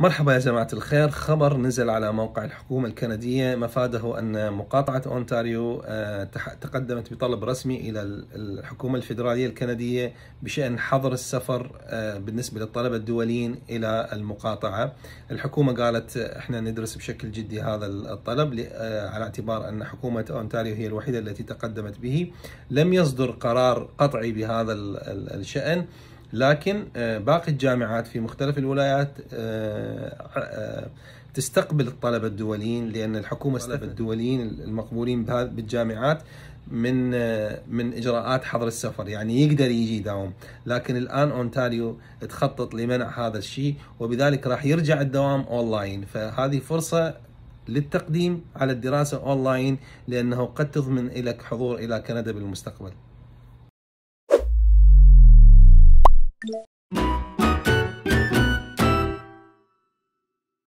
مرحبا يا جماعة الخير. خبر نزل على موقع الحكومة الكندية. مفاده أن مقاطعة أونتاريو آه، تقدمت بطلب رسمي إلى الحكومة الفيدرالية الكندية بشأن حظر السفر آه، بالنسبة للطلبة الدوليين إلى المقاطعة. الحكومة قالت إحنا ندرس بشكل جدي هذا الطلب آه، على اعتبار أن حكومة أونتاريو هي الوحيدة التي تقدمت به. لم يصدر قرار قطعي بهذا الشأن. لكن آه، باقي الجامعات في مختلف الولايات آه، آه، تستقبل الطلبة الدوليين لأن الحكومة الطلبة الدوليين المقبولين بالجامعات من من إجراءات حظر السفر يعني يقدر يجي يداوم. لكن الآن أونتاريو تخطط لمنع هذا الشيء وبذلك راح يرجع الدوام أونلاين. فهذه فرصة للتقديم على الدراسة أونلاين لأنه قد تضمن لك حضور إلى كندا بالمستقبل. you